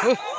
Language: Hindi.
Oh!